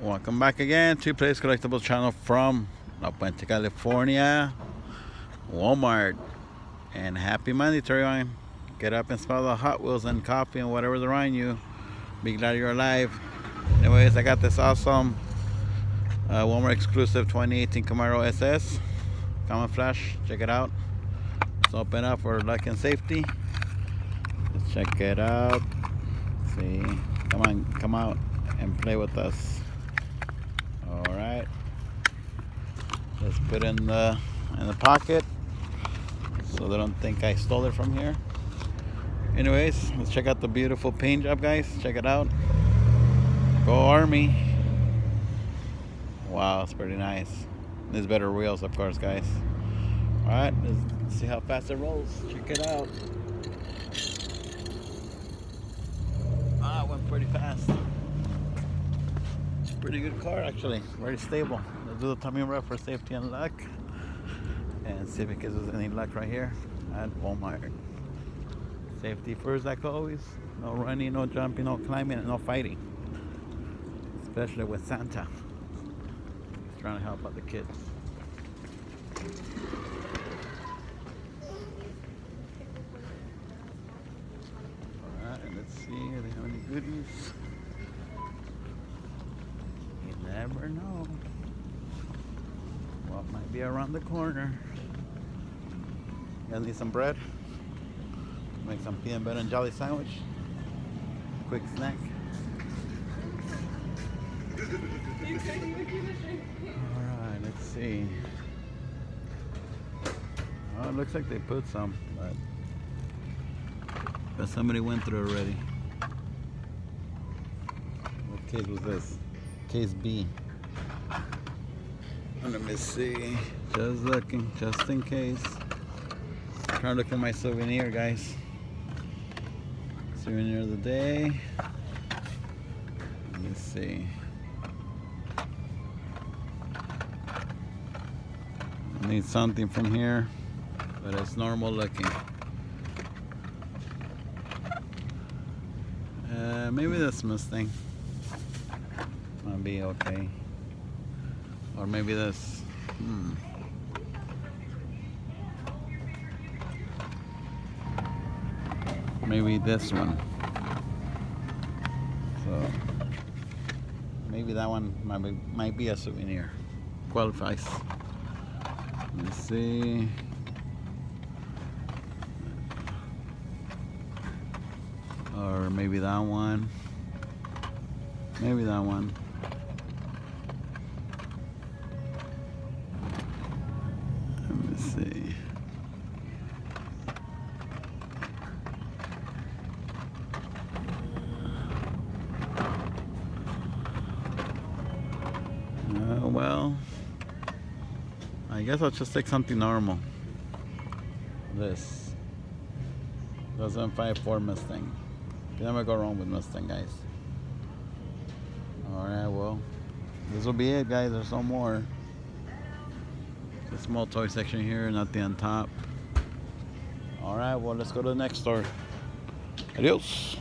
Welcome back again to Playdays Collectibles channel from La Puente, California, Walmart. And happy Monday to everyone. Get up and smell the Hot Wheels and coffee and whatever's around you. Be glad you're alive. Anyways, I got this awesome uh, Walmart exclusive 2018 Camaro SS camouflage. Check it out. Let's open up for luck and safety. Let's check it out. See, come on, come out and play with us. All right. Let's put in the in the pocket so they don't think I stole it from here. Anyways, let's check out the beautiful paint job, guys. Check it out. Go Army. Wow, it's pretty nice. There's better wheels, of course, guys. All right, let's see how fast it rolls. Check it out. Ah, it went pretty fast. Pretty good car, actually. Very stable. Let's do the tummy rub for safety and luck. And see if it gives us any luck right here at Walmart. Safety first, like always. No running, no jumping, no climbing, and no fighting. Especially with Santa. He's trying to help out the kids. Alright, and let's see. Do they have any goodies? Never know. What might be around the corner? You guys need some bread? Make some peanut butter and jelly sandwich. Quick snack. Alright, let's see. Oh, it looks like they put some, but, but somebody went through already. What case was this? Case B. Let me see. Just looking, just in case. Trying to look for my souvenir, guys. Souvenir of the day. Let me see. I need something from here, but it's normal looking. Uh, maybe this Mustang might be okay. Or maybe this. Hmm. Maybe this one. So maybe that one might be, might be a souvenir. Qualifies. Let me see. Or maybe that one. Maybe that one. See. Uh, well, I guess I'll just take something normal. This. 2054 Mustang. You never go wrong with Mustang, guys. Alright, well, this will be it, guys. There's no more. A small toy section here, nothing on top. Alright, well, let's go to the next store. Adios.